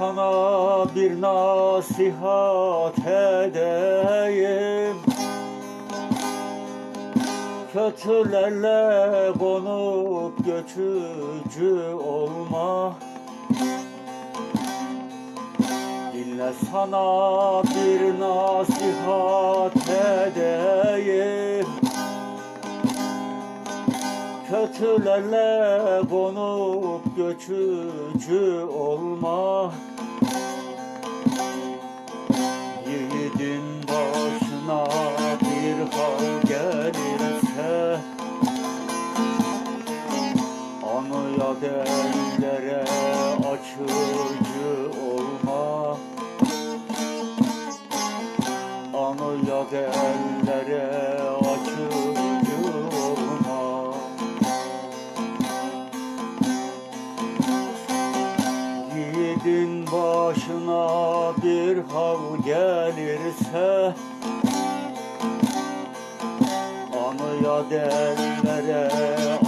sana bir nasihat edeyim. Kötülerle konup göçücü olma. Dinle sana bir nasihat edeyim. Kötülerle konup göçücü olma Yiğidin başına bir hal gelirse Anıya dellere açıcı olma. Anıya dellere Yiğidin başına bir hal gelirse Anıya dellere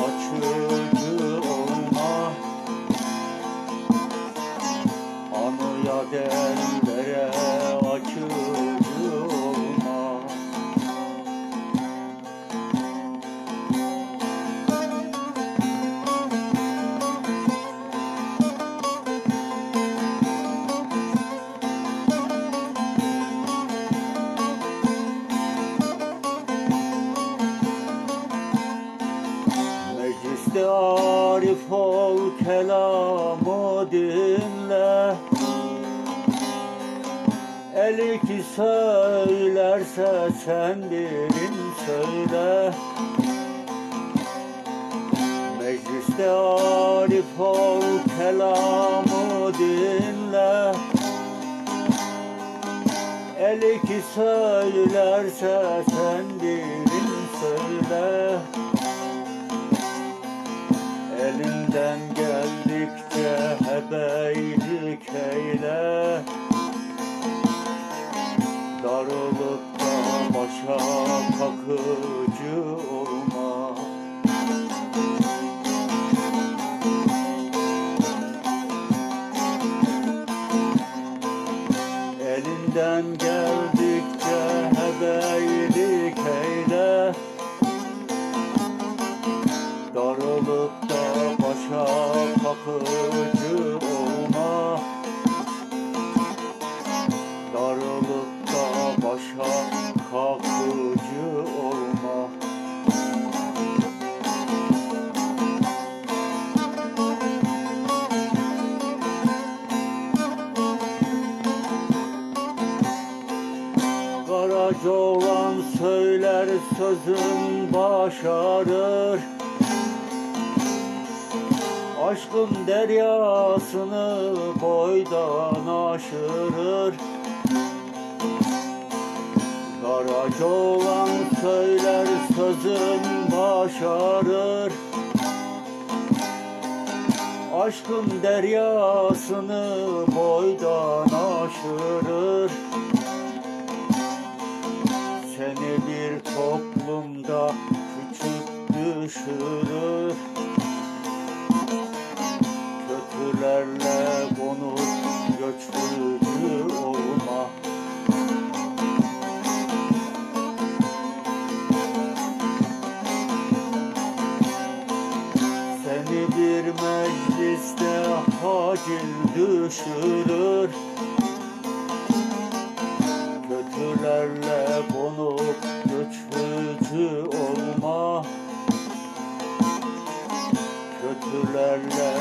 dinle El iki söylerse sen birin söyle. Mecliste arif ol kelamı dinle. El iki söylerse sen birin söyle. Elinden geldikçe hebeylik eyle Darılıp da başa kakıcı olma. Elinden geldikçe hebeylik eyle Darılıp da başa kapıcı Karaca olan söyler sözün başarır. Aşkın deryasını boydan aşırır. Karaca olan söyler sözün başarır. Aşkın deryasını boydan aşırır acil düşürür. Kötülerle konup güç olma. Kötülerle